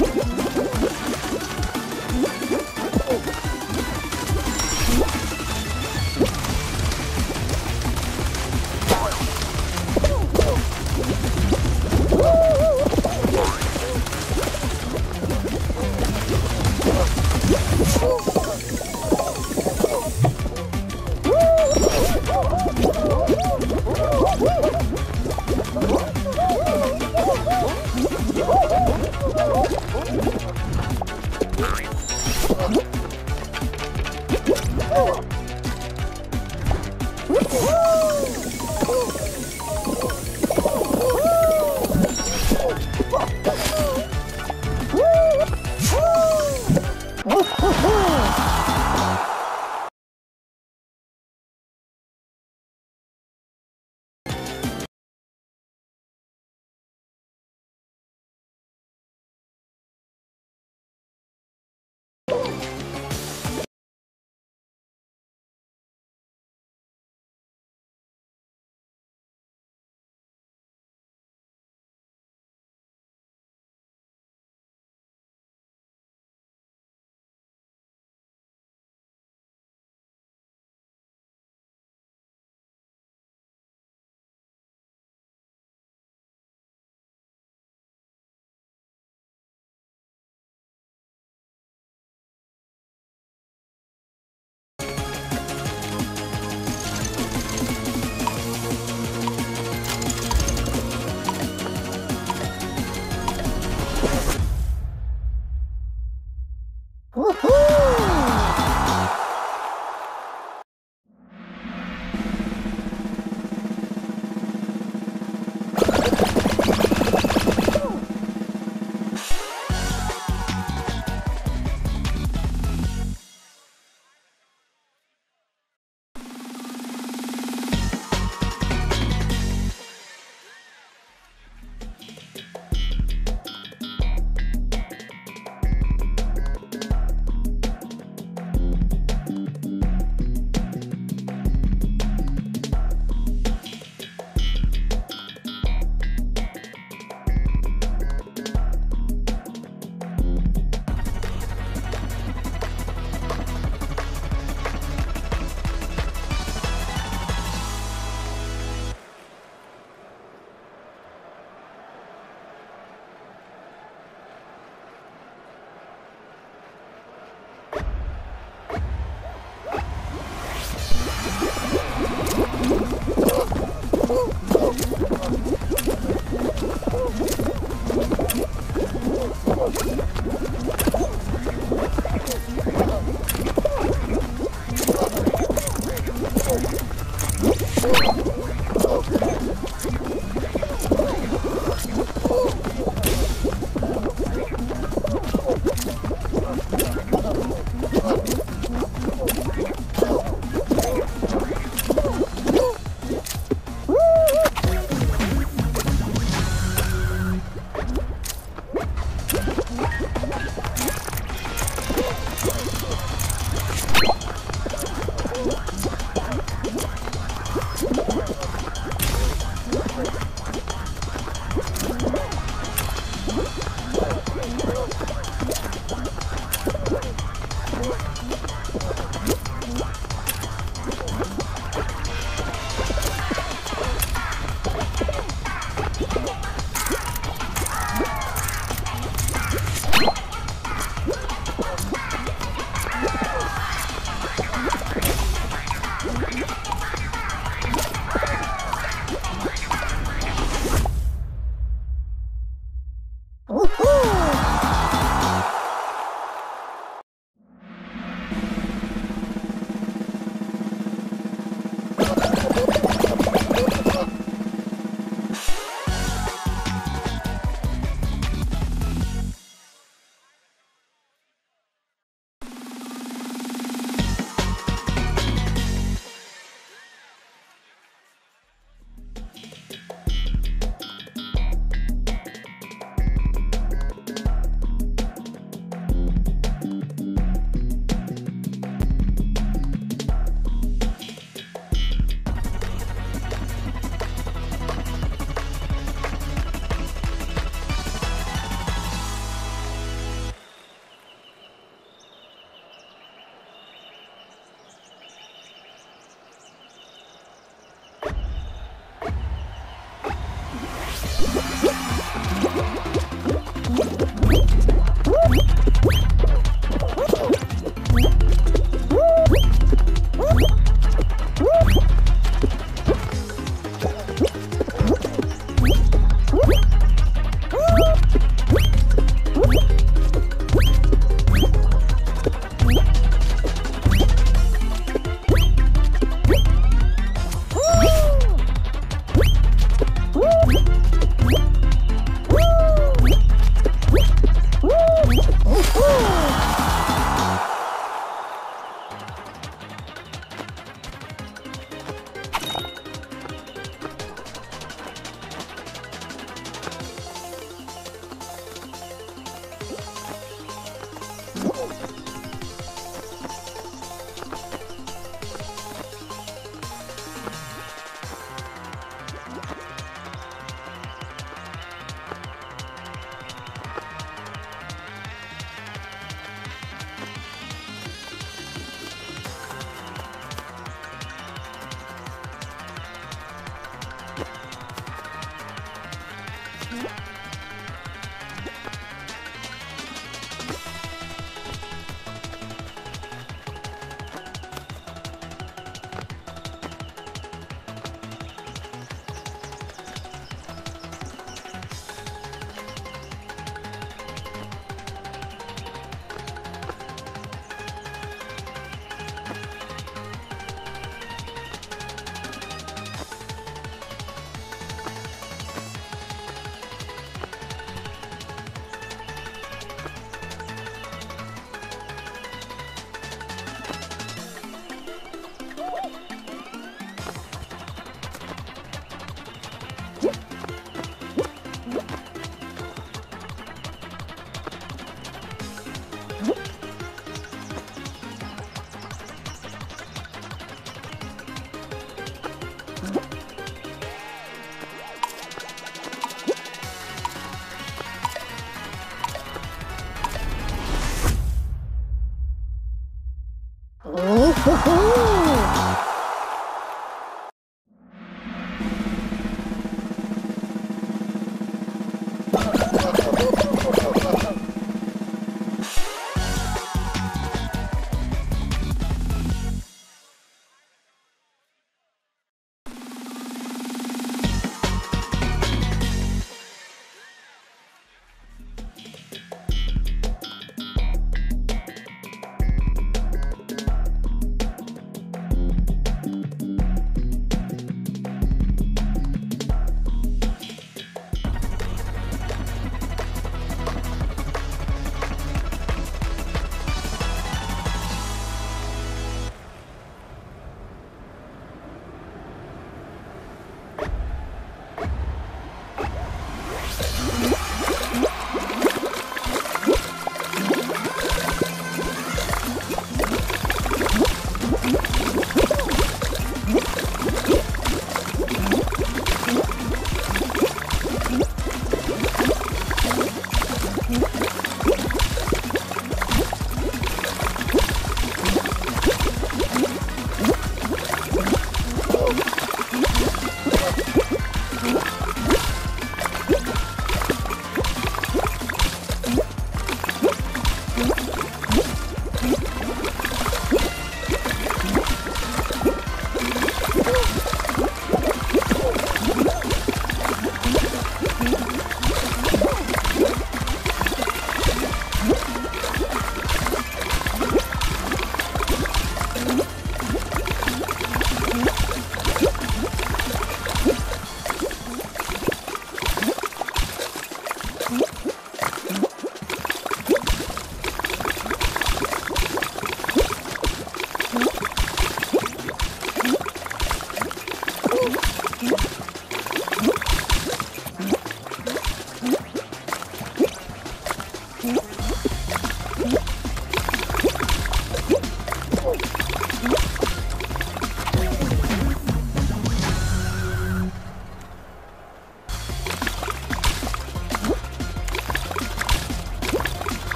Woo-hoo!